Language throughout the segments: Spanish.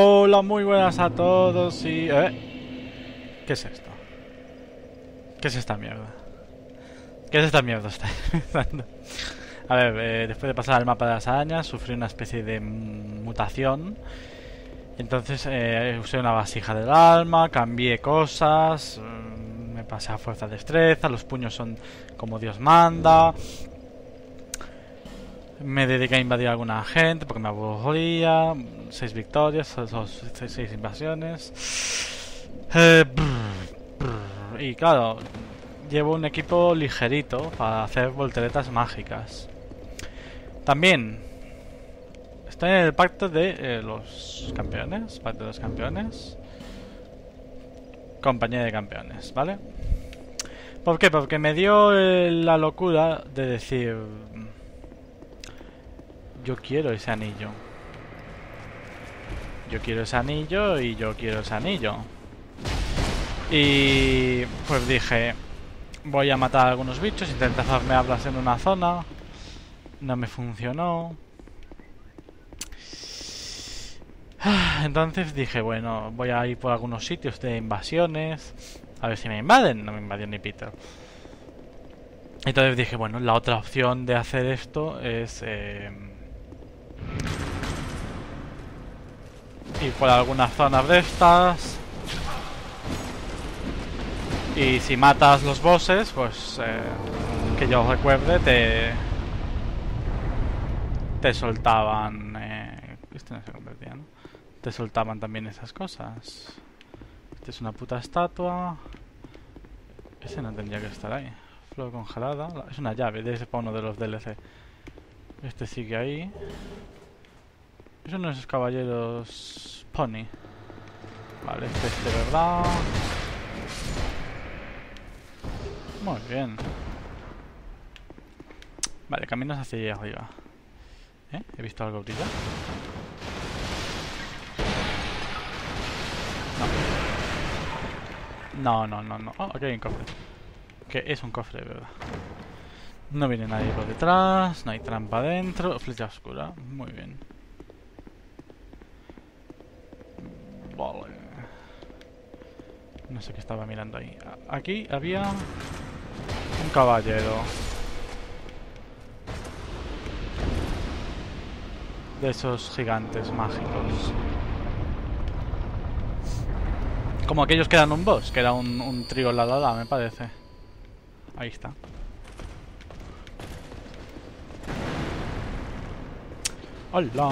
Hola, muy buenas a todos y... ¿eh? ¿Qué es esto? ¿Qué es esta mierda? ¿Qué es esta mierda? a ver, eh, después de pasar el mapa de las arañas, sufrí una especie de mutación. Entonces eh, usé una vasija del alma, cambié cosas, mm, me pasé a fuerza de destreza, los puños son como Dios manda, me dediqué a invadir a alguna gente porque me aburría. Seis victorias, seis, invasiones. Eh, y claro, llevo un equipo ligerito para hacer volteretas mágicas. También estoy en el pacto de eh, los campeones. Pacto de los campeones. Compañía de campeones, ¿vale? ¿Por qué? Porque me dio eh, la locura de decir yo quiero ese anillo. Yo quiero ese anillo y yo quiero ese anillo. Y pues dije, voy a matar a algunos bichos, intenté hacerme hablas en una zona. No me funcionó. Entonces dije, bueno, voy a ir por algunos sitios de invasiones. A ver si me invaden. No me invadió ni Peter. Entonces dije, bueno, la otra opción de hacer esto es... Eh, y por algunas zonas de estas. Y si matas los bosses, pues eh, que yo recuerde, te te soltaban. Eh, esto no se convertía, ¿no? Te soltaban también esas cosas. Esta es una puta estatua. Ese no tendría que estar ahí. Flor congelada. Es una llave, de ese para uno de los DLC. Este sigue ahí. Eso no es caballeros pony. Vale, este es de verdad. Muy bien. Vale, caminos hacia allá arriba. ¿Eh? ¿He visto algo brillar? No. No, no, no, Oh, aquí hay un cofre. Que es un cofre, verdad. No viene nadie por detrás, no hay trampa adentro. Flecha oscura, muy bien. Vale. No sé qué estaba mirando ahí. Aquí había un caballero. De esos gigantes mágicos. Como aquellos que eran un boss, que era un, un trío la la la, me parece. Ahí está. Hola.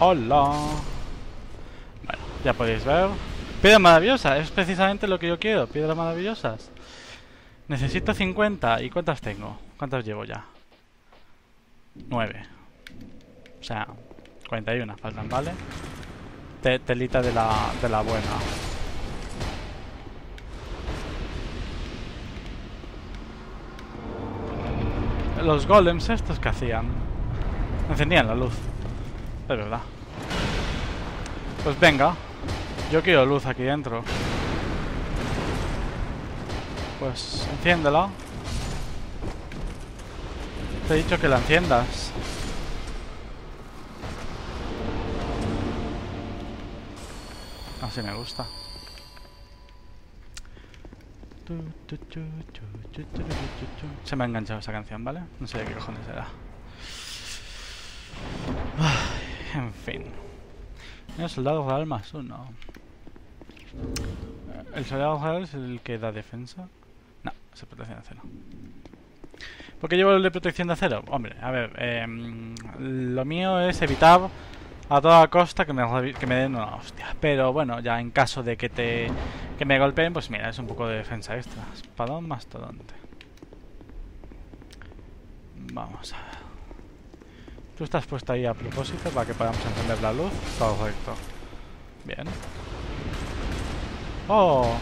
Hola. Bueno, ya podéis ver. Piedra maravillosa, es precisamente lo que yo quiero. Piedras maravillosas. Necesito 50. ¿Y cuántas tengo? ¿Cuántas llevo ya? 9. O sea, 41 faltan, ¿vale? telita de la, de la buena. Los golems estos que hacían. Encendían la luz. Es verdad. Pues venga. Yo quiero luz aquí dentro. Pues enciéndela. Te he dicho que la enciendas. Así me gusta. Se me ha enganchado esa canción, ¿vale? No sé de qué cojones era. En fin. El soldado real más uno. ¿El soldado real es el que da defensa? No, es protección de acero. ¿Por qué llevo el de protección de acero? Hombre, a ver, em, lo mío es evitar a toda costa que me, den una hostia. Pero bueno, ya en caso de que te que me golpeen, pues mira, es un poco de defensa extra. Espadón mastodonte. Vamos a ver. Tú estás puesto ahí a propósito para que podamos encender la luz. Perfecto. Bien. ¡Oh!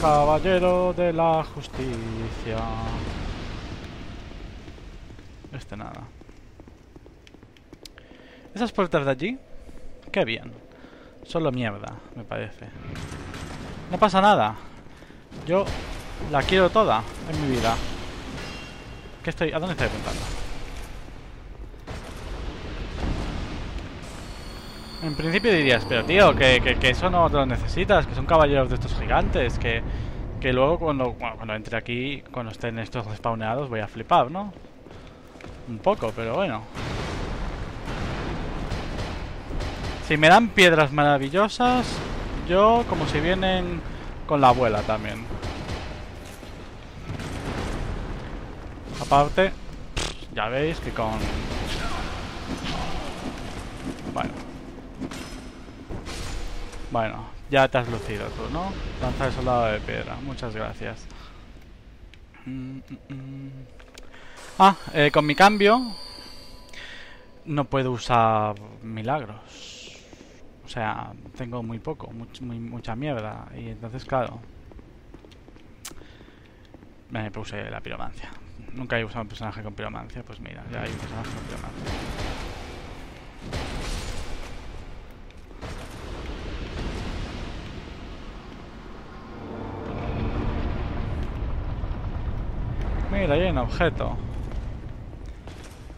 Caballero de la justicia. Este nada. Esas puertas de allí. Qué bien. Solo mierda, me parece. No pasa nada. Yo La quiero toda en mi vida. ¿Qué estoy? ¿A dónde estoy apuntando? En principio dirías, pero tío, que, que, eso no te lo necesitas, que son caballeros de estos gigantes, que, que luego cuando, cuando entre aquí, cuando estén estos respawneados, voy a flipar, ¿no? Un poco, pero bueno. Si me dan piedras maravillosas, yo como si vienen con la abuela también. Aparte, ya veis que con... Bueno. Bueno, ya te has lucido tú, ¿no? Lanza el soldado de piedra. Muchas gracias. Ah, eh, con mi cambio no puedo usar milagros. O sea, tengo muy poco, mucha mierda. Y entonces, claro, me puse la piromancia. Nunca he usado un personaje con piromancia, pues mira, ya hay un personaje con piromancia. Mira, hay un objeto.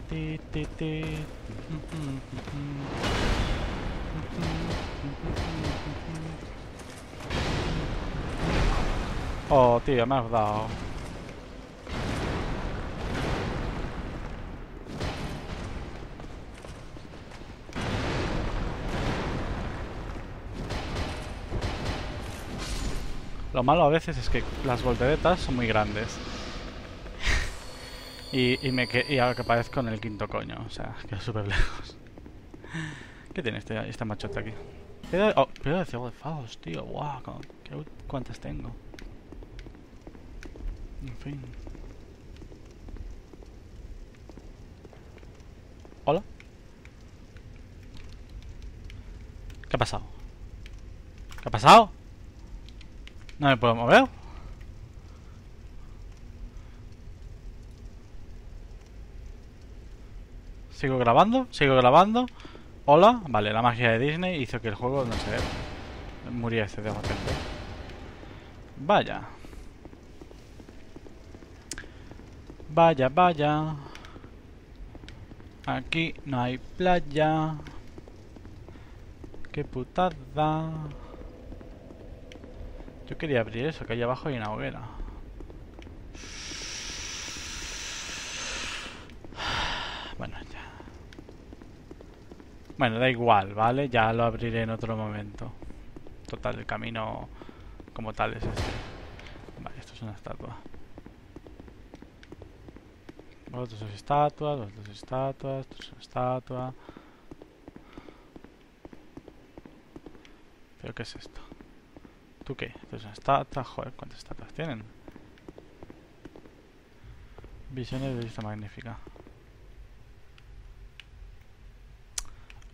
Ti, ti, ti. Oh, tío, me has dado. Lo malo a veces es que las volteretas son muy grandes. y, y, me que, y ahora que parezco en el quinto coño, o sea, que es súper lejos. ¿Qué tiene este, este machote aquí? Pero, oh, pero de cebo de fados, tío, guau, ¿cuántas tengo? En fin. ¿Hola? ¿Qué ha pasado? ¿Qué ha pasado? No me puedo mover. Sigo grabando, sigo grabando. Hola. Vale, la magia de Disney hizo que el juego, no sé, muriese de repente. Vaya. Vaya, vaya. Aquí no hay playa. Qué putada. Yo quería abrir eso, que allá abajo hay una hoguera. Bueno, ya. Bueno, da igual, ¿vale? Ya lo abriré en otro momento. Total, el camino como tal es este. Vale, esto es una estatua. Otros son estatuas, otros estatuas, esto es una estatua. ¿Pero qué es esto? ¿Tú qué? Entonces, estatua. Joder, ¿cuántas estatuas tienen? Visiones de vista magnífica.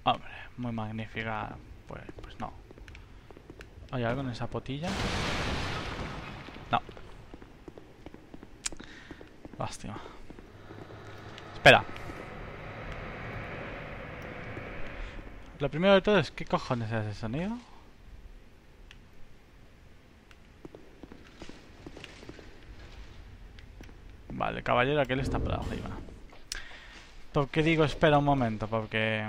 Hombre, muy magnífica. Pues, pues no. ¿Hay algo en esa potilla? No. Lástima. Espera. Lo primero de todo es, ¿qué cojones es ese sonido? Vale, caballero, aquel está por arriba. ¿Por qué digo espera un momento? Porque...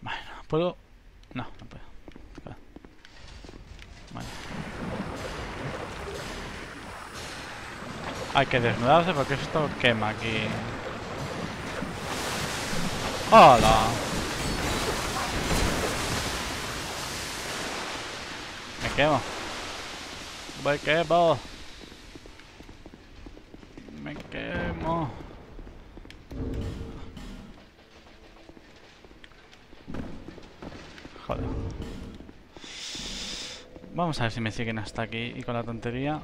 Bueno, ¿puedo...? No, no puedo. Bueno. Hay que desnudarse porque esto quema aquí. ¡Hola! Me quemo. Me quemo. Me quemo. Joder. Vamos a ver si me siguen hasta aquí y con la tontería.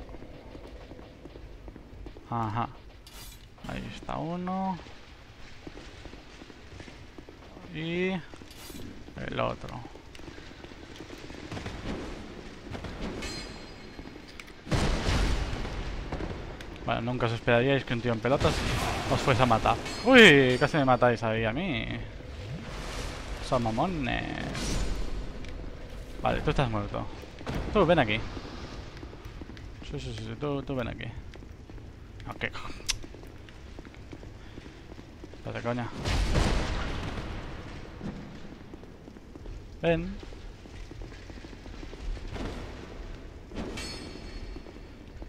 Ajá. Ahí está uno. Y el otro. Bueno, nunca os esperaríais que un tío en pelotas os fuese a matar. ¡Uy! Casi me matáis ahí a mí. Son mamones. Vale, tú estás muerto. Tú, ven aquí. Sí, sí, sí, tú, tú ven aquí. Ok. Espérate, coña. Ven.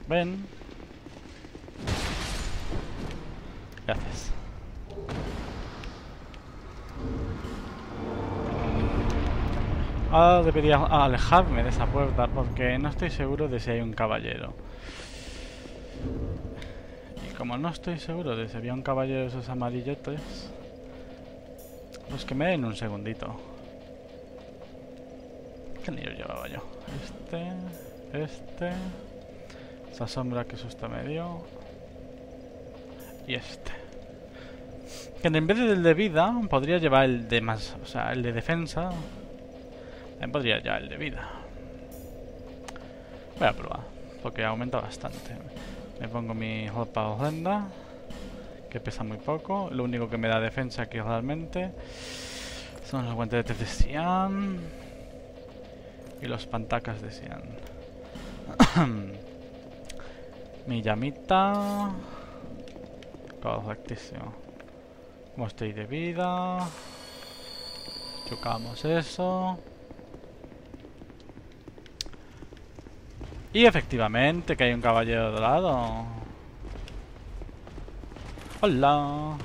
Ven. Gracias. Ahora debería alejarme de esa puerta porque no estoy seguro de si hay un caballero. Como no estoy seguro de si había un caballero de esos amarillotes, pues que me den un segundito. ¿Qué anillo llevaba yo? Este, este, esa sombra que susto me dio y este. Que en vez del de vida podría llevar el de más, o sea, el de defensa también podría ya el de vida. Voy a probar, porque aumenta bastante. Me pongo mi ropa horrenda, que pesa muy poco. Lo único que me da defensa aquí realmente son los guantes de Cian y los pantacas de Cian. mi llamita. Correctísimo. Como estoy de vida. Chocamos eso. Y efectivamente que hay un caballero dorado. Hola.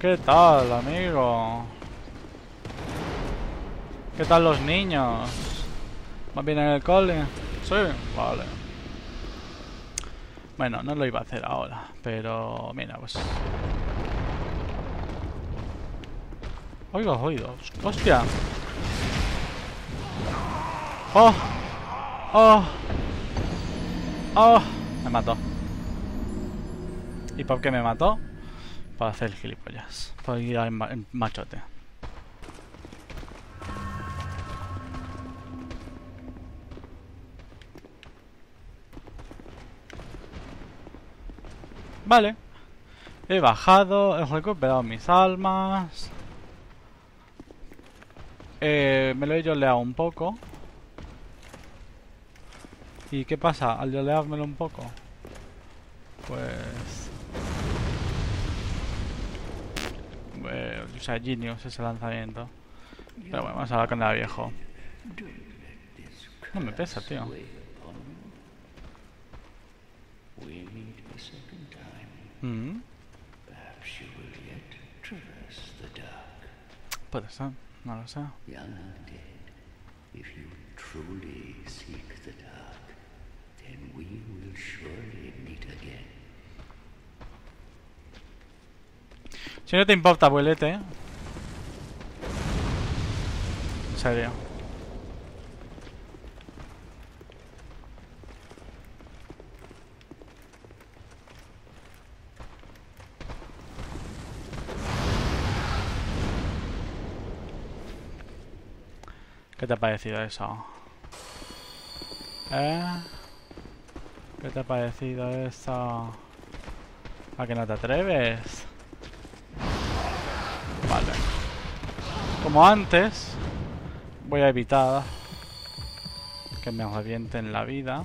¿Qué tal, amigo? ¿Qué tal los niños? ¿Más bien en el cole? Sí, vale. Bueno, no lo iba a hacer ahora, pero mira, pues Oigo oídos. ¡Hostia! ¡Oh! ¡Oh! ¡Oh! Me mató. ¿Y por qué me mató? Para hacer el gilipollas. Por ir al machote. Vale. He bajado, he recuperado mis almas. Eh, me lo he yoleado un poco. ¿Y qué pasa al yoleármelo un poco? Pues... Bueno, o sea, genius ese lanzamiento. Pero bueno, vamos a hablar con el viejo. No me pesa, tío. Mm. Puede ser. No lo sé. Young undead, if you truly seek the dark, then we will surely meet again. Si no te importa, abuelete. ¿eh? En serio. ¿Qué te ha parecido eso? ¿Eh? ¿Qué te ha parecido eso? ¿A que no te atreves? Vale. Como antes, voy a evitar que me revienten la vida.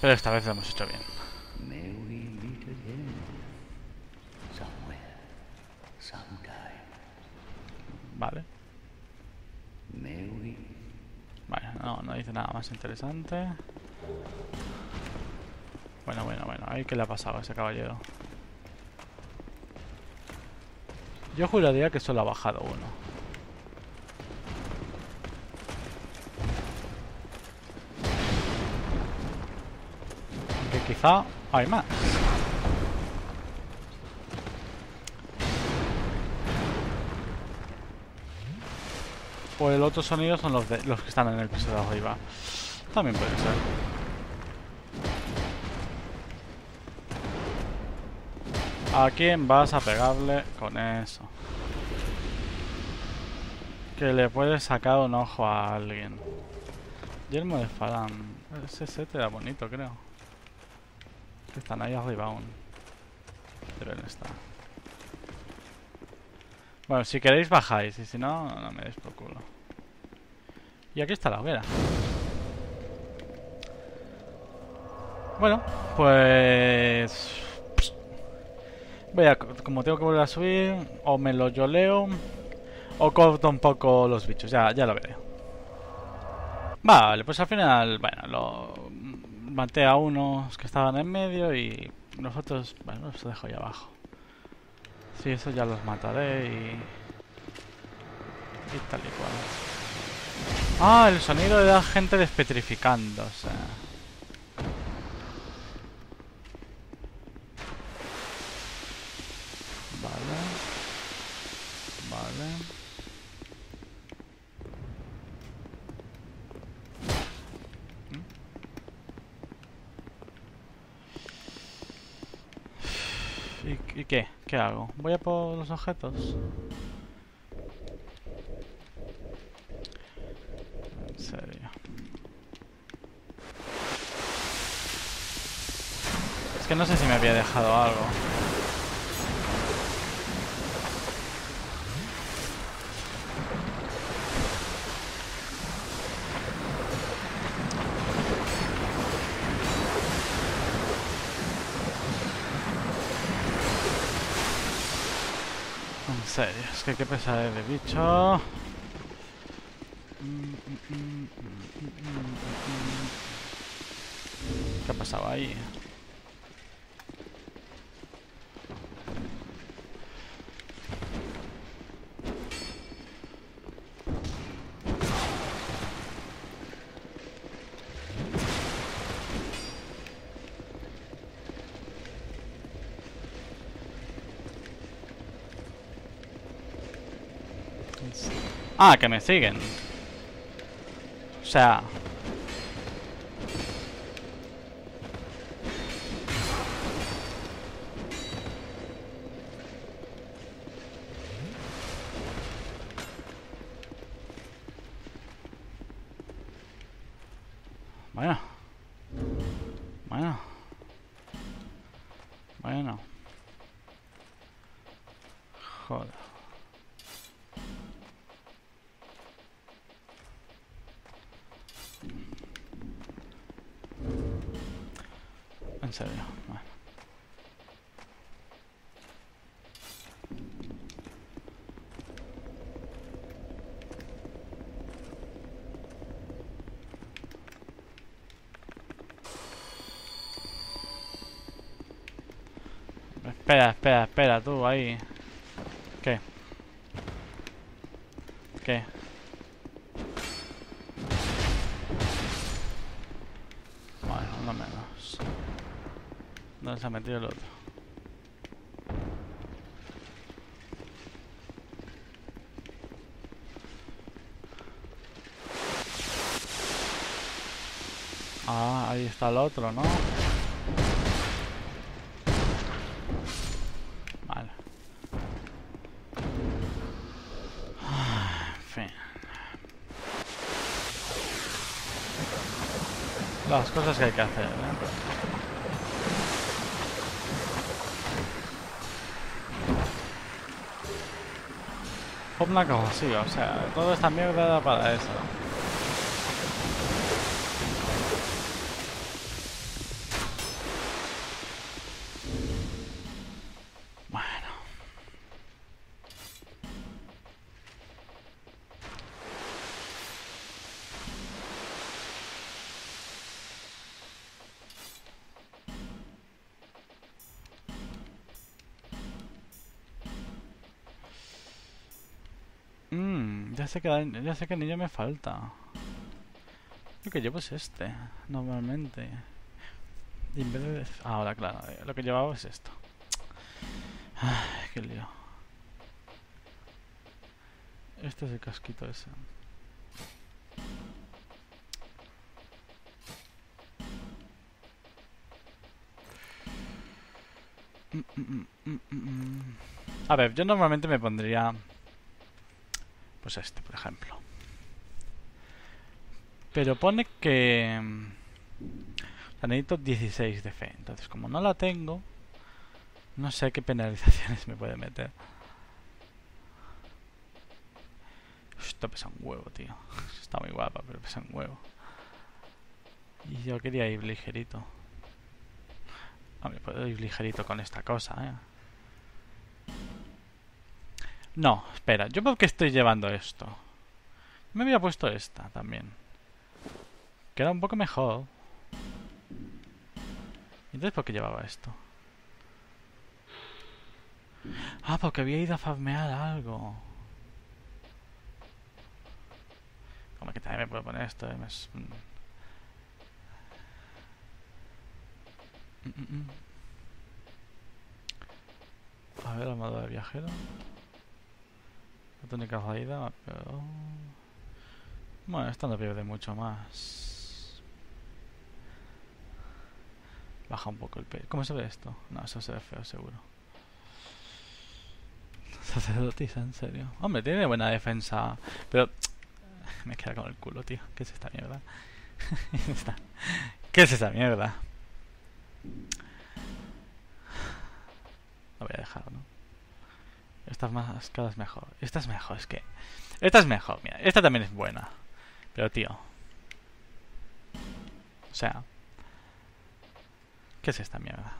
Pero esta vez lo hemos hecho bien. Vale. Vale, no, no dice nada más interesante. Bueno, bueno, bueno. Ahí que le ha pasado a ese caballero. Yo juraría que solo ha bajado uno. Que quizá hay más. O el otro sonido son los, de, los que están en el piso de arriba. También puede ser. ¿A quién vas a pegarle con eso? Que le puedes sacar un ojo a alguien. Yermo de Falam. Ese set era bonito, creo. Están ahí arriba aún. Deben estar. Bueno, si queréis bajáis y si no, no me des por culo. Y aquí está la hoguera. Bueno, pues... Voy a, como tengo que volver a subir, o me lo yoleo, o corto un poco los bichos, ya, ya lo veré. Vale, pues al final, bueno, lo maté a unos que estaban en medio y nosotros, bueno, los dejo ahí abajo. Sí, eso ya los mataré y... Y tal y cual. Ah, el sonido de la gente despetrificándose. Vale. Vale. ¿Y, ¿Y qué? ¿Qué hago? ¿Voy a por los objetos? En serio. Es que no sé si me había dejado algo. En serio, es que qué pesadez de bicho. ¿Qué ha pasado ahí? Ah, que me siguen. O sea... Espera, espera, espera, tú ahí. ¿Qué? ¿Qué? Bueno, no menos. ¿Dónde se ha metido el otro? Ah, ahí está el otro, ¿no? Vale. Ah, En fin. Las cosas que hay que hacer, ¿eh? Una cosa, sí, o sea, toda esta mierda era para eso. Ya sé que ya sé me falta. Lo que llevo es este, normalmente. Y de... Ahora, claro, eh, lo que llevaba es esto. Ay, qué lío. Este es el casquito ese. Mm, mm, mm. A ver, yo normalmente me pondría... Pues este, por ejemplo. Pero pone que... necesito 16 de fe. Entonces, como no la tengo, no sé qué penalizaciones me puede meter. Esto pesa un huevo, tío. Está muy guapa, pero pesa un huevo. Y yo quería ir ligerito. me puedo ir ligerito con esta cosa, ¿eh? No, espera. ¿Yo por qué estoy llevando esto? Me había puesto esta también. Queda un poco mejor. Entonces, ¿por qué llevaba esto? Ah, porque había ido a farmear algo. Como que también me puedo poner esto. Eh, mm. Mm, mm, a ver, modo de viajero. La túnica raída, pero... Bueno, esta no pierde mucho más. Baja un poco el peso. ¿Cómo se ve esto? No, eso se ve feo, seguro. Sacerdotisa, en serio. Hombre, tiene buena defensa. Pero... Me queda con el culo, tío. ¿Qué es esta mierda? ¿Qué es esta mierda? Lo voy a dejar, ¿no? Esta más, cada es mejor. Esta es mejor, es que... Esta es mejor, mira. Esta también es buena. Pero, tío. O sea... ¿Qué es esta mierda?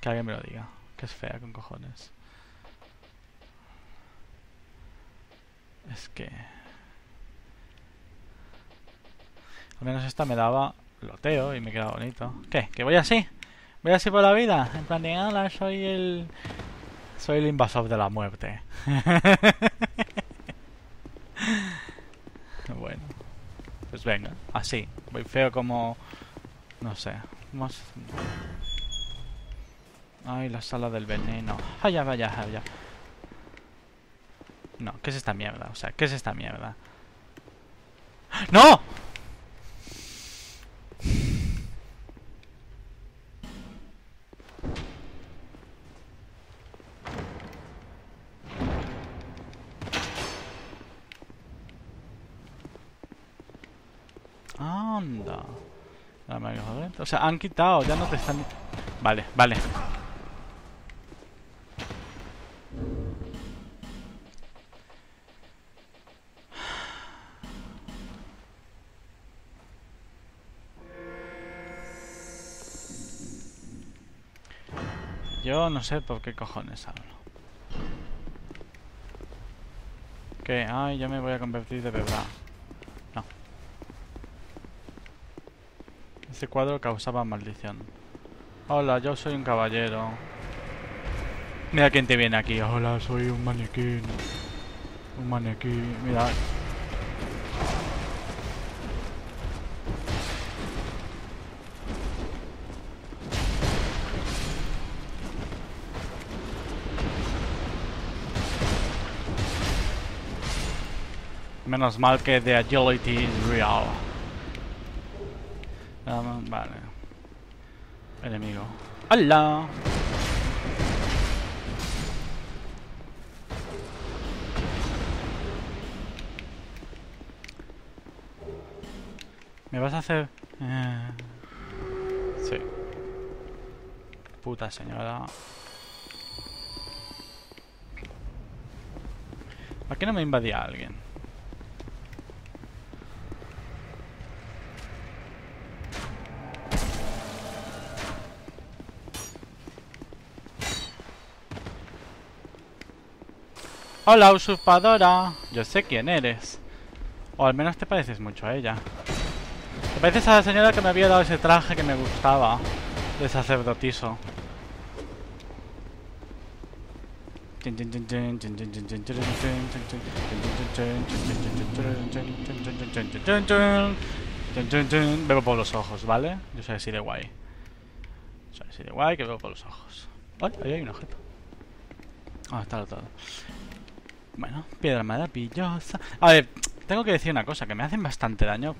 Que alguien me lo diga. Que es fea con cojones. Es que... Al menos esta me daba loteo y me queda bonito. ¿Qué? ¿Que voy así? ¿Voy así por la vida? En plan de, hola, soy el... Soy el invasor de la muerte. bueno. Pues venga, así. Voy feo como... No sé. Más... Ay, la sala del veneno. Vaya, vaya, vaya. No, ¿qué es esta mierda? O sea, ¿qué es esta mierda? ¡No! Anda. O sea, han quitado, ya no te están... Vale, vale. Yo no sé por qué cojones hablo. Que, ay, yo me voy a convertir de verdad. Ese cuadro causaba maldición. Hola, yo soy un caballero. Mira quién te viene aquí. Hola, soy un maniquín. Un maniquín. Mira. Menos mal que de agility is real. Vale. Enemigo. ¡Hola! ¿Me vas a hacer...? Eh... Sí. Puta señora. ¿Por qué no me invadía alguien? Hola, usurpadora. Yo sé quién eres. O al menos te pareces mucho a ella. Te pareces a la señora que me había dado ese traje que me gustaba. De sacerdotiso. Veo por los ojos, ¿vale? Yo soy así de guay. Soy así de guay que veo por los ojos. ¡Ay! Ahí hay un objeto. Ah, está todo. Bueno, piedra maravillosa. A ver, tengo que decir una cosa, que me hacen bastante daño.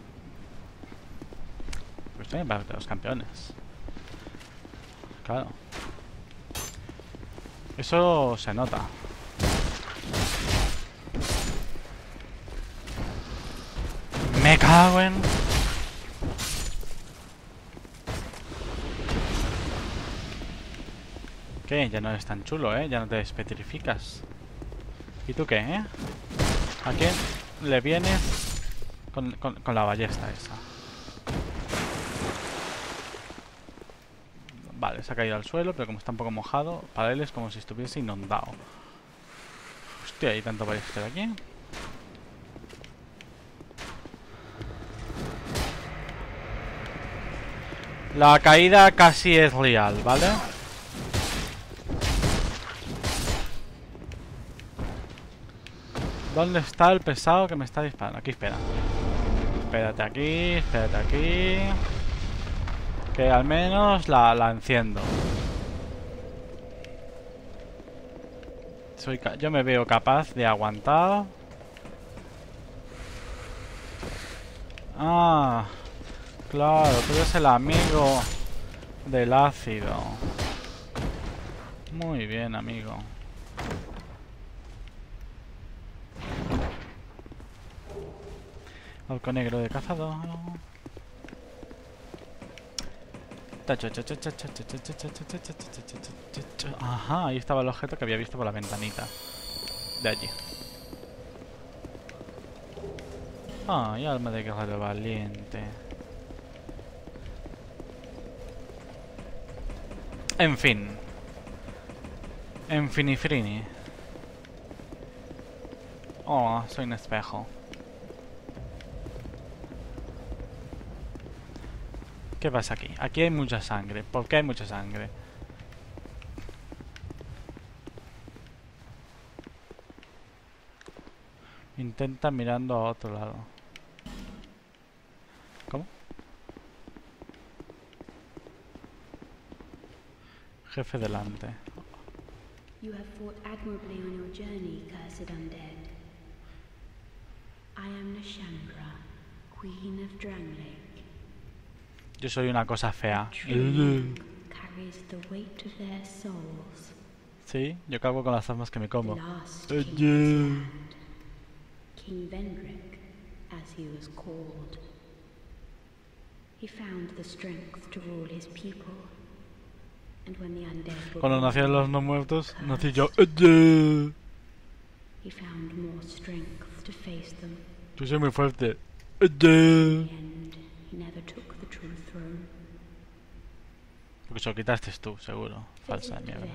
Pues también parte de los campeones. Claro. Eso se nota. Me cago en... ¿Qué? Ya no eres tan chulo, ¿eh? Ya no te despetrificas. ¿Y tú qué, eh? ¿A quién le vienes con, la ballesta esa? Vale, se ha caído al suelo, pero como está un poco mojado, para él es como si estuviese inundado. Hostia, hay tanto ballesta de aquí. La caída casi es real, ¿vale? ¿Dónde está el pesado que me está disparando? Aquí, espera. Espérate aquí, espérate aquí. Que al menos la, la enciendo. Soy yo me veo capaz de aguantar. Ah, claro, tú eres el amigo del ácido. Muy bien, amigo. Alco negro de cazador. Ajá, ahí estaba el objeto que había visto por la ventanita. De allí. Ay, alma de guerrero valiente. En fin. En finifrini. Oh, soy un espejo. ¿Qué pasa aquí? Aquí hay mucha sangre. ¿Por qué hay mucha sangre? Intenta mirando a otro lado. ¿Cómo? Jefe delante. You have fought admirably on your journey, cursed undead. I am Nashandra, Queen of Drangley. Yo soy una cosa fea. Sí, yo cago con las almas que me como. King Vendrick, as he was called. He found the strength to rule his people. And when the undead Cuando nacieron los no muertos, nací yo. He found more strength to face them. Yo soy muy fuerte. Porque se lo quitaste tú, seguro. Falsa mierda.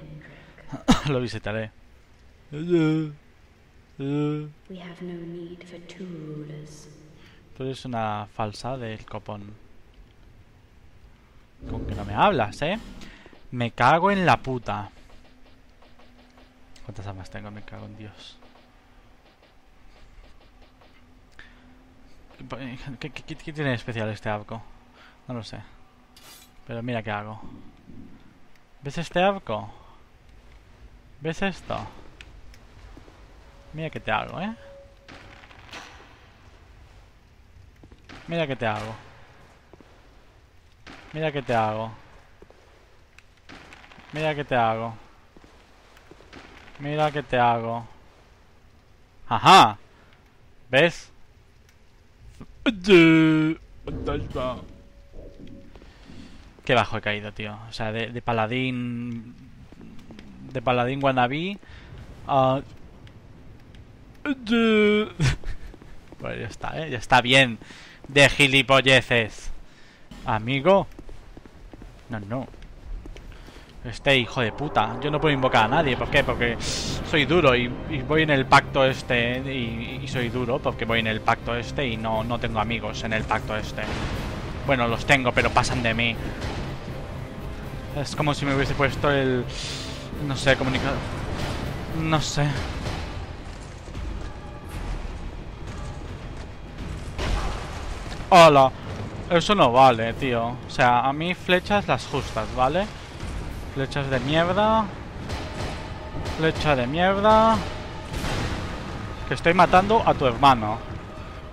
lo visitaré. Tú eres una falsa del copón. Con que no me hablas, ¿eh? Me cago en la puta. ¿Cuántas armas tengo? Me cago en Dios. ¿Qué, tiene especial este arco? No lo sé. Pero mira qué hago. ¿Ves este arco? ¿Ves esto? Mira qué te hago, ¿eh? Mira qué te hago. Mira qué te hago. Mira qué te hago. Mira qué te hago. ¡Ajá! ¿Ves? Qué bajo he caído, tío. O sea, de, paladín... De paladín wannabe... Uh... bueno, ya está, ¿eh? Ya está bien. De gilipolleces. Amigo. No, no. Este hijo de puta. Yo no puedo invocar a nadie. ¿Por qué? Porque soy duro y, voy en el pacto este. Y, y, soy duro porque voy en el pacto este y no, no tengo amigos en el pacto este. Bueno, los tengo, pero pasan de mí. Es como si me hubiese puesto el... No sé, comunicador... No sé. Hola. Eso no vale, tío. O sea, a mí flechas las justas, ¿vale? Flechas de mierda. Flecha de mierda. Que estoy matando a tu hermano.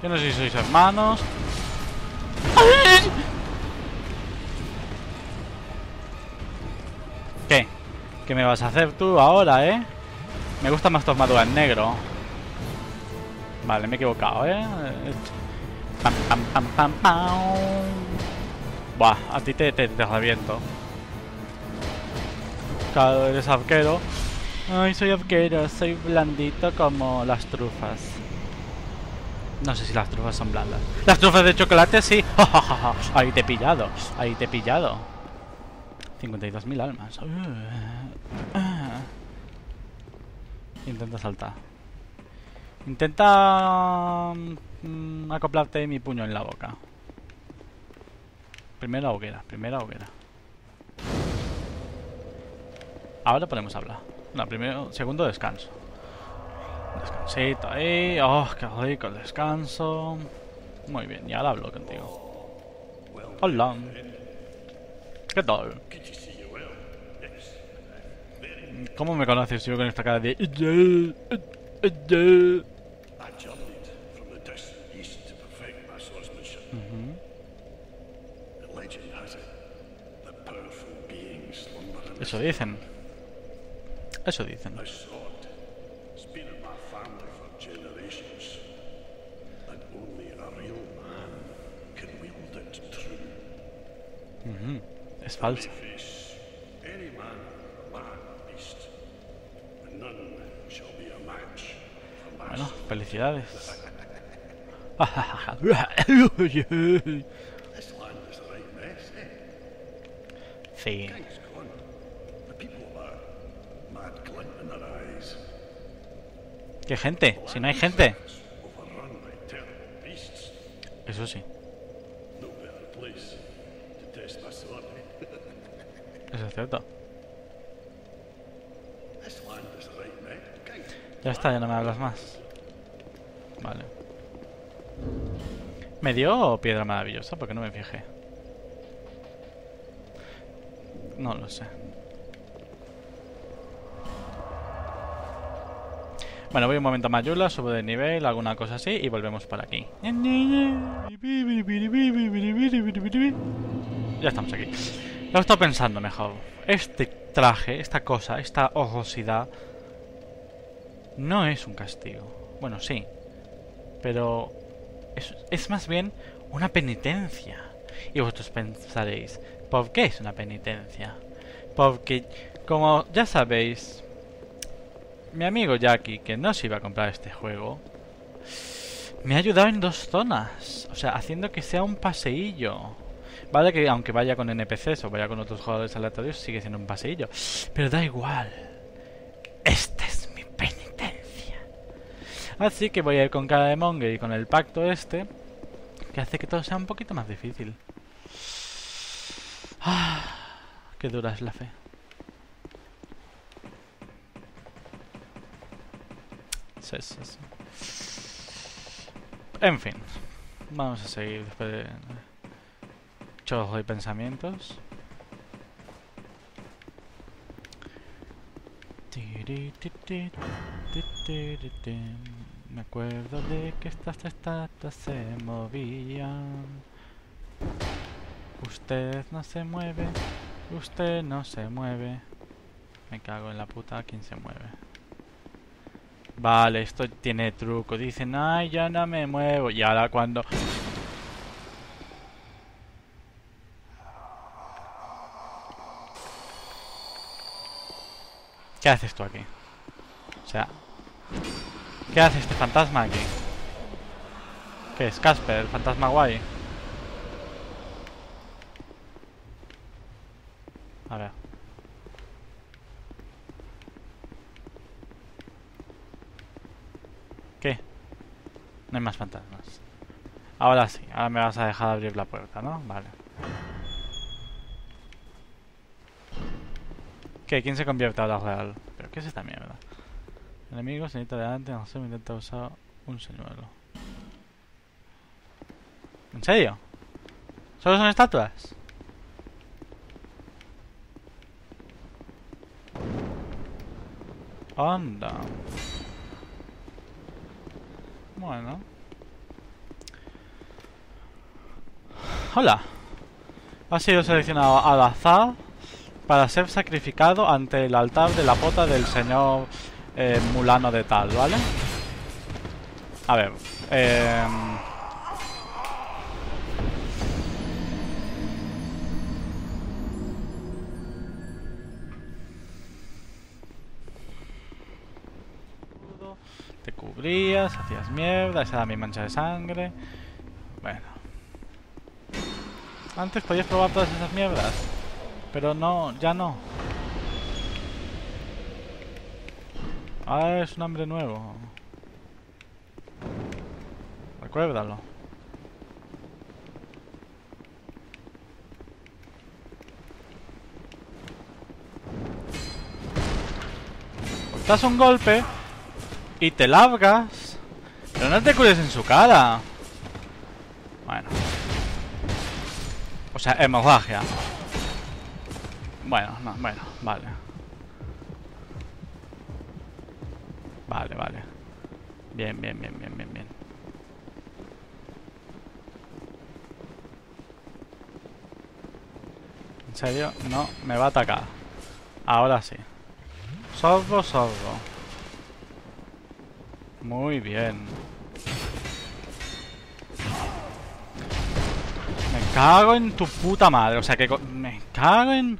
Yo no sé si sois hermanos. ¿Qué? ¿Qué me vas a hacer tú ahora, eh? Me gusta más tu armadura en negro. Vale, me he equivocado, ¿eh? Pam, pam, pam, pam, pam. Buah, a ti te, te, te reviento. Eres arquero. Ay, soy arquero, soy blandito como las trufas. No sé si las trufas son blandas. Las trufas de chocolate sí. Ahí te he pillado. Ahí te he pillado. 52.000 almas. Intenta saltar. Intenta mm, acoplarte mi puño en la boca. Primera hoguera, primera hoguera. Ahora podemos hablar. No, primero, segundo descanso. Descansito ahí. Oh, qué rico el descanso. Muy bien, y ahora hablo contigo. Hola. ¿Qué tal? ¿Cómo me conoces yo con esta cara de... Eso dicen. Eso dicen. Es falso. Bueno, felicidades. sí. ¿Qué gente? Si no hay gente. Eso sí. Eso es cierto. Ya está, ya no me hablas más. Vale. ¿Me dio piedra maravillosa? Porque no me fijé. No lo sé. Bueno, voy un momento a Mayula, subo de nivel, alguna cosa así y volvemos para aquí. Ya estamos aquí. Lo he estado pensando mejor. Este traje, esta cosa, esta ojosidad no es un castigo. Bueno, sí. Pero es, es más bien una penitencia. Y vosotros pensaréis, ¿por qué es una penitencia? Porque, como ya sabéis, mi amigo Jackie, que no se iba a comprar este juego, me ha ayudado en dos zonas. O sea, haciendo que sea un paseillo. Vale que aunque vaya con NPCs o vaya con otros jugadores aleatorios, sigue siendo un paseillo. Pero da igual. Esta es mi penitencia. Así que voy a ir con cada de Monger y con el pacto este, que hace que todo sea un poquito más difícil. Ah, qué dura es la fe. En fin. Vamos a seguir después de... Chorro y pensamientos. Me acuerdo de que estas estatuas se movían. Usted no se mueve. Usted no se mueve. Me cago en la puta. ¿Quién se mueve? Vale, esto tiene truco. Dicen, ay, ya no me muevo. Y ahora cuando... ¿Qué haces tú aquí? O sea... ¿Qué hace este fantasma aquí? ¿Qué es? Casper, el fantasma guay. A ver. Hay más fantasmas. Ahora sí, ahora me vas a dejar abrir la puerta, ¿no? Vale. ¿Qué? ¿Quién se convierte ahora real? ¿Pero qué es esta mierda? Enemigo, señorita delante, no sé, me intenta usar un señuelo. ¿En serio? ¿Solo son estatuas? Anda. Bueno. Hola. Ha sido seleccionado al azar para ser sacrificado ante el altar de la pota del señor eh, Mulano de tal, ¿vale? A ver. Eh... hacías mierda, esa era mi mancha de sangre. Bueno. Antes podías probar todas esas mierdas, pero no, ya no. Ah, es un hambre nuevo. Recuérdalo. das un golpe y te largas. Pero no te cures en su cara. Bueno. O sea, hemorragia. Bueno, no, bueno, vale. Vale, vale. Bien, bien, bien, bien, bien, bien. ¿En serio? No, me va a atacar. Ahora sí. Sordo, sordo. Muy bien. Cago en tu puta madre. O sea que... Me cago en...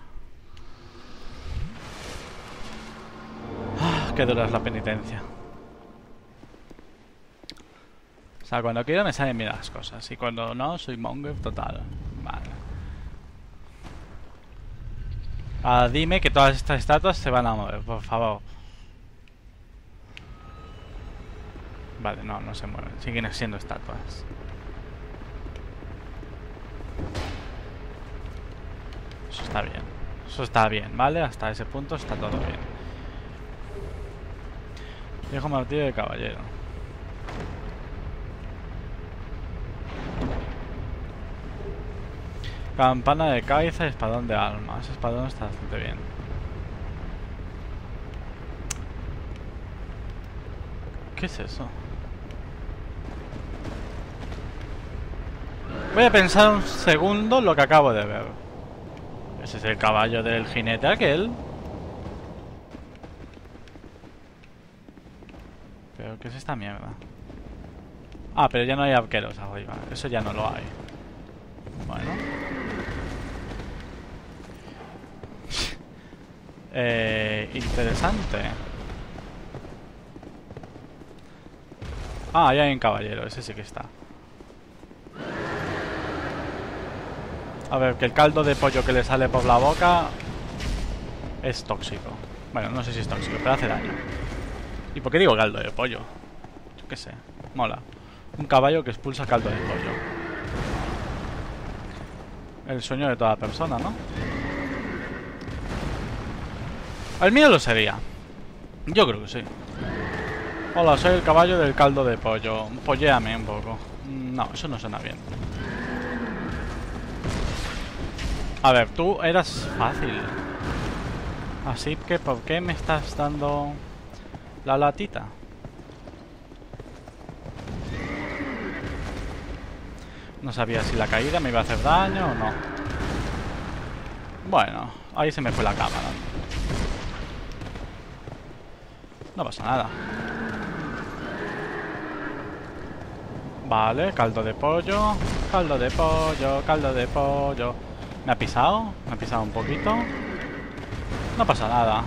Ah, qué dura es la penitencia. O sea, cuando quiero me salen bien las cosas. Y cuando no, soy monger total. Vale. Ah, dime que todas estas estatuas se van a mover, por favor. Vale, no, no se mueven. Siguen siendo estatuas. Está bien. Eso está bien, ¿vale? Hasta ese punto está todo bien. Viejo martillo de caballero. Campana de cabeza y espadón de alma. Ese espadón está bastante bien. ¿Qué es eso? Voy a pensar un segundo lo que acabo de ver. Ese es el caballo del jinete aquel. ¿Pero qué es esta mierda? Ah, pero ya no hay arqueros arriba. Eso ya no lo hay. Bueno. Eh, interesante. Ah, ahí hay un caballero, ese sí que está. A ver, que el caldo de pollo que le sale por la boca es tóxico. Bueno, no sé si es tóxico, pero hace daño. ¿Y por qué digo caldo de pollo? Yo qué sé, mola. Un caballo que expulsa caldo de pollo. El sueño de toda persona, ¿no? El mío lo sería. Yo creo que sí. Hola, soy el caballo del caldo de pollo. Polléame un poco. No, eso no suena bien. A ver, tú eras fácil. Así que, ¿por qué me estás dando la latita? No sabía si la caída me iba a hacer daño o no. Bueno, ahí se me fue la cámara. No pasa nada. Vale, caldo de pollo. Caldo de pollo, caldo de pollo. ¿Me ha pisado? ¿Me ha pisado un poquito? No pasa nada.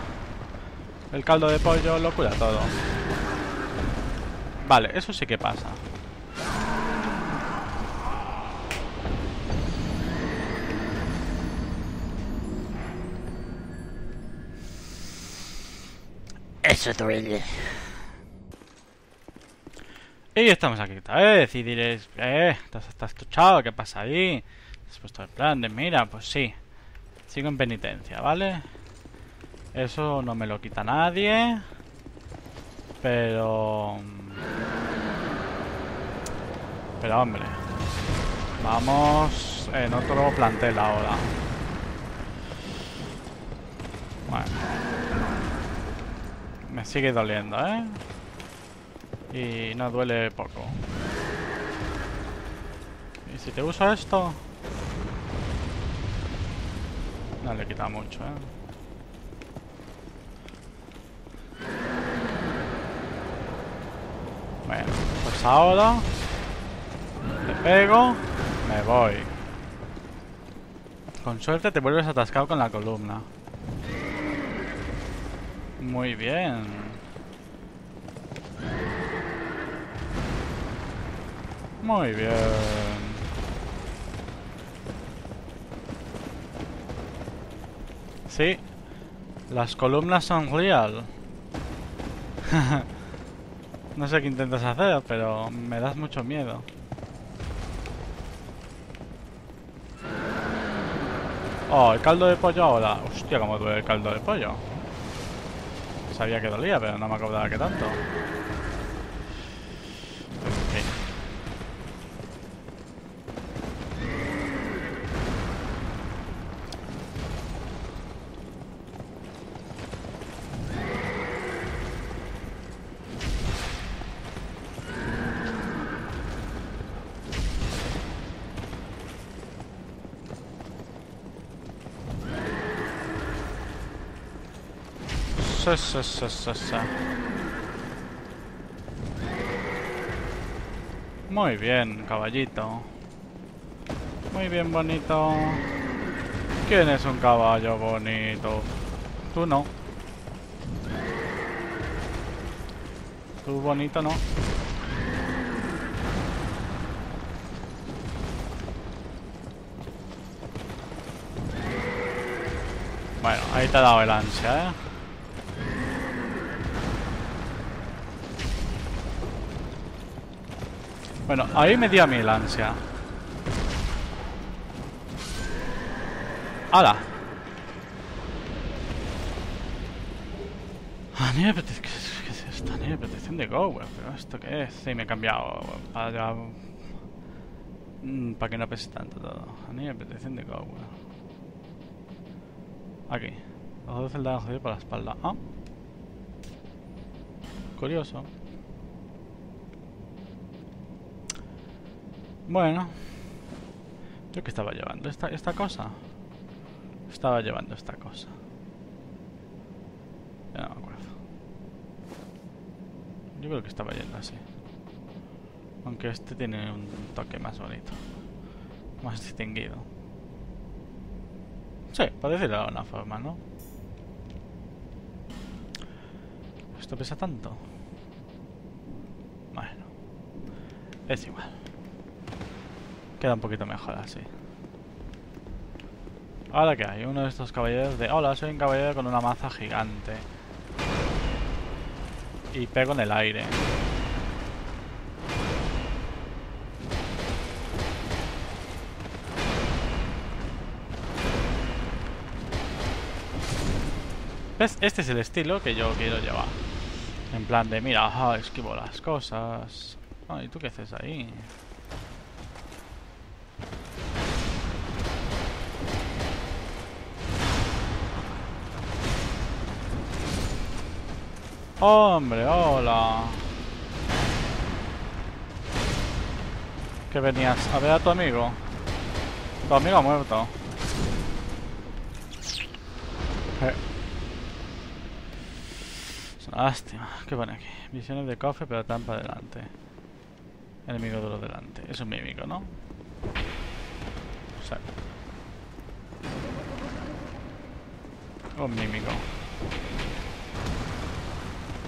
El caldo de pollo lo cura todo. Vale, eso sí que pasa. Eso duele. Y estamos aquí otra vez y diréis, eh, ¿estás, estás tuchado? ¿Qué pasa ahí? ¿Has puesto el plan de mira? Pues sí. Sigo en penitencia, ¿vale? Eso no me lo quita nadie. Pero... Pero hombre. Vamos en otro plantel ahora. Bueno. Me sigue doliendo, ¿eh? Y no duele poco. ¿Y si te uso esto? No le quita mucho, ¿eh? Bueno, pues ahora... Te pego, me voy. Con suerte te vuelves atascado con la columna. Muy bien. Muy bien. Sí, las columnas son real. no sé qué intentas hacer, pero me das mucho miedo. Oh, el caldo de pollo ahora. Hostia, cómo duele el caldo de pollo. Sabía que dolía, pero no me acordaba que tanto. En fin. Muy bien, caballito. Muy bien, bonito. ¿Quién es un caballo bonito? Tú no. Tú bonito no. Bueno, ahí te ha dado el ansia, ¿eh? Bueno, ahí me dio a mí el ansia. ¡Hala! Ah, ni me apetece... ¿Qué es, esto? Ni me apetece de Go, weón. ¿Pero esto qué es? Sí, me he cambiado para... Mm, para que no pese tanto todo. Ni me apetece de Go. Aquí. Los dos celdas jodido por la espalda. Ah. Curioso. Bueno. ¿Yo qué estaba llevando? ¿Esta, esta cosa? Estaba llevando esta cosa. Ya no me acuerdo. Yo creo que estaba yendo así. Aunque este tiene un toque más bonito. Más distinguido. Sí, por decirlo de alguna forma, ¿no? ¿Esto pesa tanto? Bueno. Es igual. Queda un poquito mejor así. Ahora que hay uno de estos caballeros de... Hola, soy un caballero con una maza gigante. Y pego en el aire. ¿Ves? Este es el estilo que yo quiero llevar. En plan de, mira, esquivo las cosas. Ay, ¿tú qué haces ahí? Hombre, hola. ¿Qué venías? A ver a tu amigo. Tu amigo ha muerto. Eh. Es una lástima. ¿Qué pone aquí? Visiones de cofre, pero tan para adelante. Enemigo duro delante. Es un mímico, ¿no? Sí. Un mímico.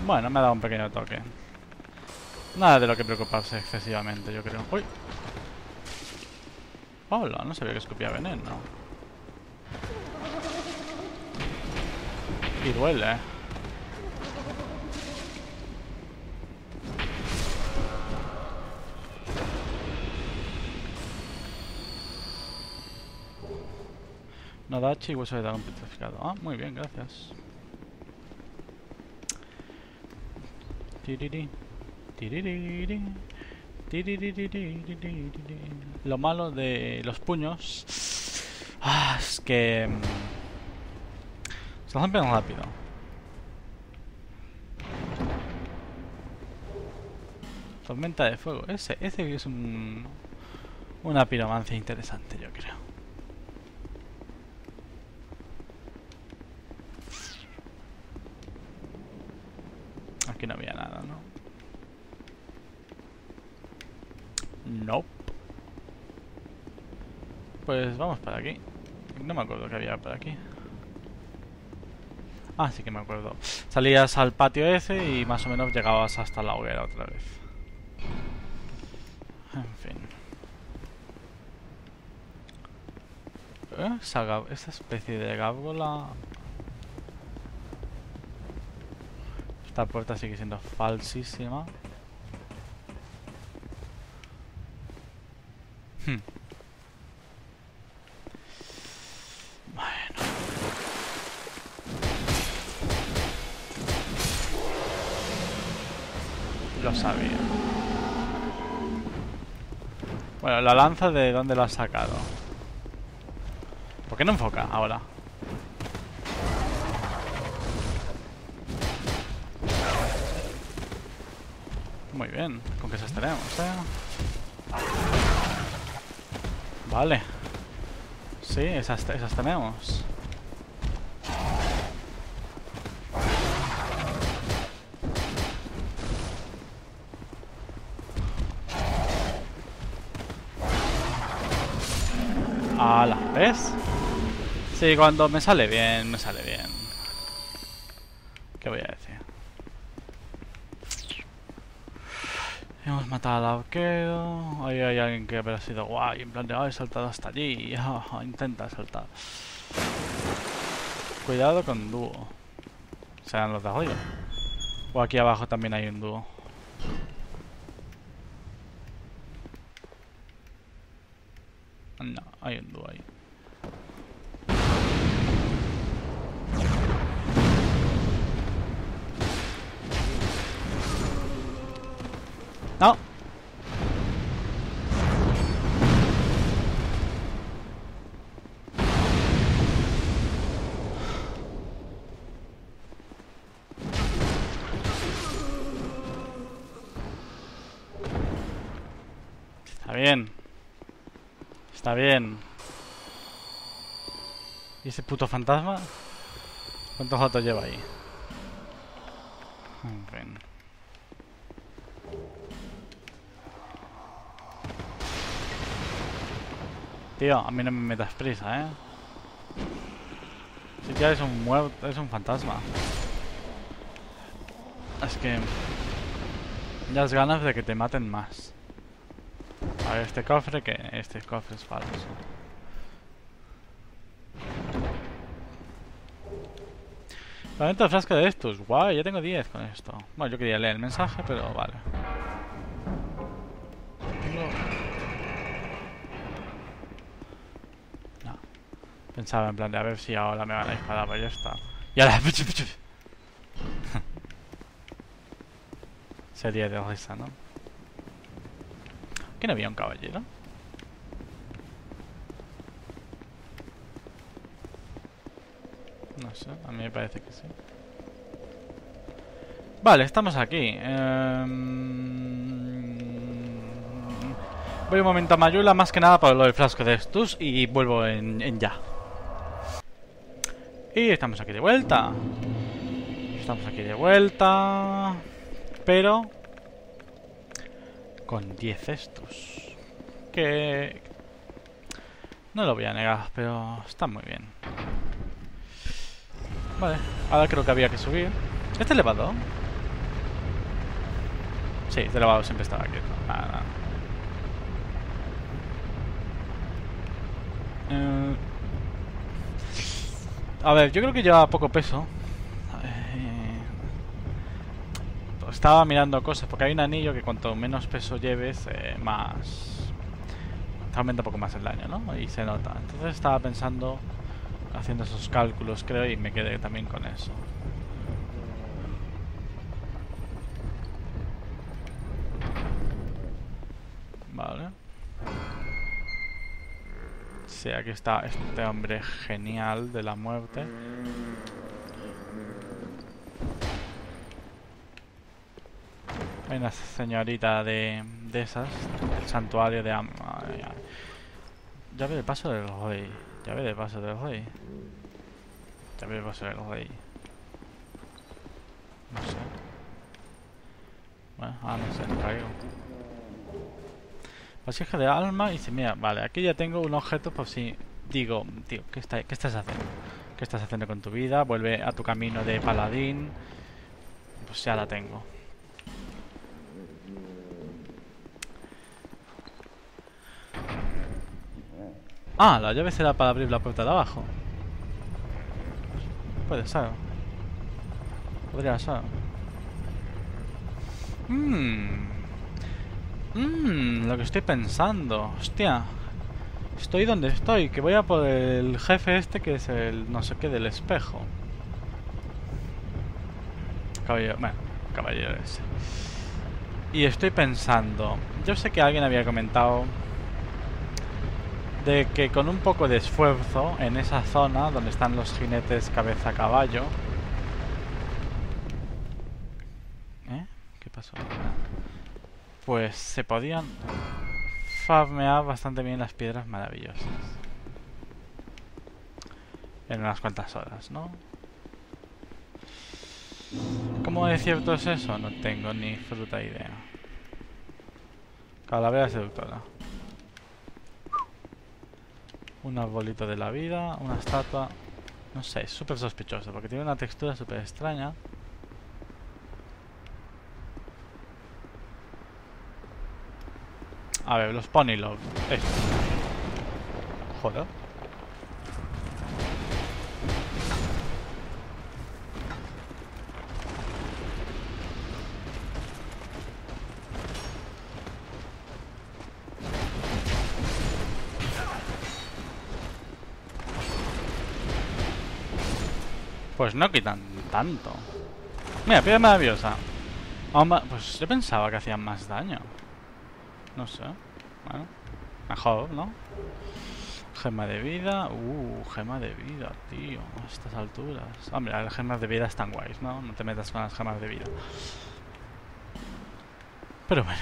Bueno, me ha dado un pequeño toque. Nada de lo que preocuparse excesivamente, yo creo. ¡Uy! Hola, no sabía que escupía veneno. Y duele. Nodachi y hueso de dragón petrificado. Ah, muy bien, gracias. Lo malo de los puños ah, es que mm, se rompen rápido. Tormenta de fuego. Ese, ese es un, una piromancia interesante, yo creo. Aquí no había nada, ¿no? Nope. Pues vamos para aquí. No me acuerdo que había por aquí. Ah, sí que me acuerdo. Salías al patio ese y más o menos llegabas hasta la hoguera otra vez. En fin. ¿Eh? Esa, especie de gárgola... Esta puerta sigue siendo falsísima. Hmm. Bueno. Lo sabía. Bueno, la lanza de dónde lo has sacado. ¿Por qué no enfoca ahora? Bien, con que esas tenemos, ¿eh? Vale. Sí, esas, esas tenemos. ¡Hala! ¿Ves? Sí, cuando me sale bien, me sale bien. ¿Qué voy a decir? Matado al arquero. Ahí hay alguien que habrá sido guay. En plan de, "Ah, he saltado hasta allí. Intenta saltar. Cuidado con dúo. Serán los de arriba. O aquí abajo también hay un dúo. No, hay un dúo ahí. No. Está bien. Está bien. ¿Y ese puto fantasma? ¿Cuántos gatos lleva ahí? En fin. Tío, a mí no me metas prisa, ¿eh? Si ya es un muerto, es un fantasma. Es que... Ya has ganas de que te maten más. A ver, este cofre que... Este cofre es falso. Planeta frasco de estos. Guay, ya tengo 10 con esto. Bueno, yo quería leer el mensaje, pero vale. Pensaba en plan de a ver si ahora me van a disparar, pero ya está. Y ahora... Sería de risa, ¿no? ¿Que no había un caballero? No sé, a mí me parece que sí. Vale, estamos aquí. Em, Voy un momento a Mayula, más que nada por lo del frasco de estos y vuelvo en ya. Y estamos aquí de vuelta. Estamos aquí de vuelta. Pero... Con 10 estos. Que... No lo voy a negar, pero está muy bien. Vale, ahora creo que había que subir. ¿Este elevador? Sí, este elevador siempre estaba quieto. Nada, nada. Eh, A ver, yo creo que lleva poco peso. Eh, Estaba mirando cosas, porque hay un anillo que cuanto menos peso lleves, eh, más... te aumenta un poco más el daño, ¿no? Y se nota. Entonces estaba pensando, haciendo esos cálculos, creo, y me quedé también con eso. Vale. Sí, aquí está este hombre genial de la muerte. Hay una señorita de, de esas, del santuario de Am... Llave de paso del rey. Llave de paso del rey. Llave de paso del rey. No sé. Bueno, ah, no sé, caigo. Vasija de alma y dice, mira, vale, aquí ya tengo un objeto pues por si... Digo, tío, ¿qué, está, ¿qué estás haciendo? ¿Qué estás haciendo con tu vida? Vuelve a tu camino de paladín. Pues ya la tengo. Ah, la llave será para abrir la puerta de abajo. Puede ser. Podría ser. Mmm... Mmm, lo que estoy pensando. Hostia. Estoy donde estoy, que voy a por el jefe este que es el no sé qué del espejo. Caballero, bueno, caballero ese. Y estoy pensando, yo sé que alguien había comentado de que con un poco de esfuerzo en esa zona donde están los jinetes cabeza a caballo. ¿Eh? ¿Qué pasó? Pues se podían farmear bastante bien las piedras maravillosas. En unas cuantas horas, ¿no? ¿Cómo de cierto es eso? No tengo ni fruta idea. Calavera seductora. Un arbolito de la vida, una estatua. No sé, súper sospechoso porque tiene una textura súper extraña. A ver, los Pony Love. Esto. Joder. Pues no quitan tanto. Mira, piedra maravillosa. Pues yo pensaba que hacían más daño. No sé. Bueno, mejor, ¿no? Gema de vida. Uh, gema de vida, tío. A estas alturas. Hombre, las gemas de vida están guays, ¿no? No te metas con las gemas de vida. Pero bueno.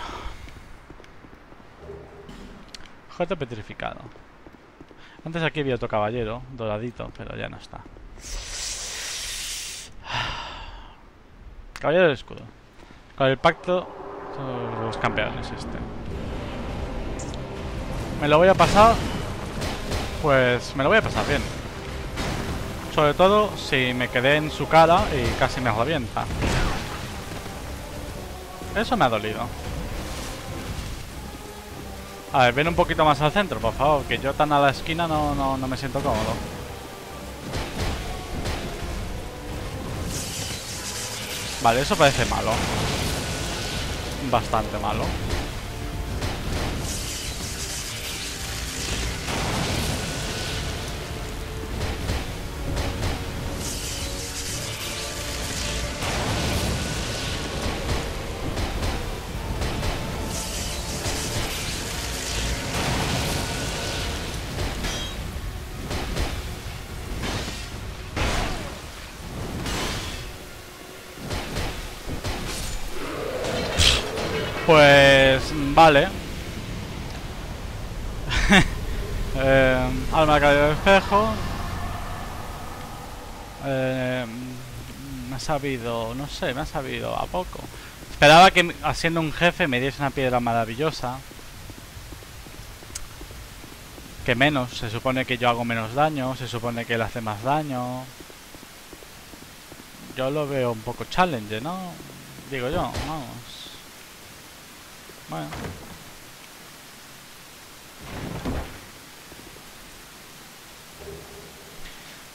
Objeto petrificado. Antes aquí había otro caballero, doradito, pero ya no está. Caballero del escudo. Con el pacto los campeones este. Me lo voy a pasar. Pues me lo voy a pasar bien. Sobre todo si me quedé en su cara y casi me revienta. Eso me ha dolido. A ver, ven un poquito más al centro, por favor, que yo tan a la esquina no, no, no me siento cómodo. Vale, eso parece malo. Bastante malo. No sé, me ha sabido a poco. Esperaba que haciendo un jefe me diese una piedra maravillosa. Que menos. Se supone que yo hago menos daño. Se supone que él hace más daño. Yo lo veo un poco challenge, ¿no? Digo yo, vamos. Bueno.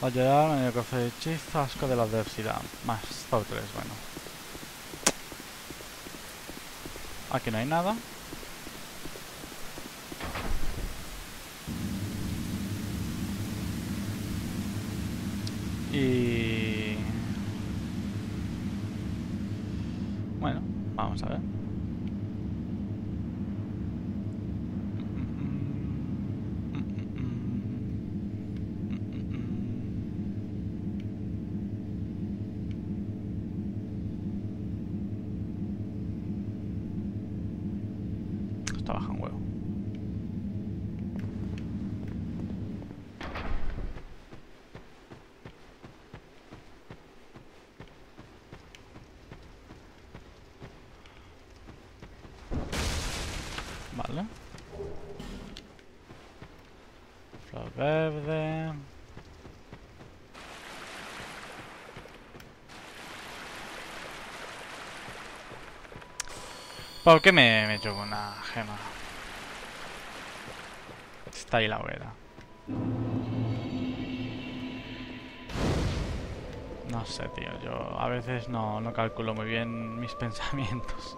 Ayudar en el cofre de hechizo, asco de la adversidad. Más por 3, bueno. Aquí no hay nada. Y... Bueno, vamos a ver. ¿Por qué me, me una gema? Está ahí la hoguera. No sé, tío. Yo a veces no, no calculo muy bien mis pensamientos.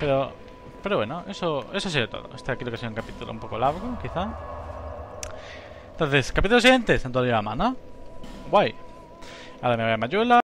Pero, pero bueno, eso, eso ha sido todo. Este creo que ha sido un capítulo un poco largo, quizá. Entonces, capítulo siguiente, Santo de Lama, ¿no? Guay. Ahora me voy a Mayula.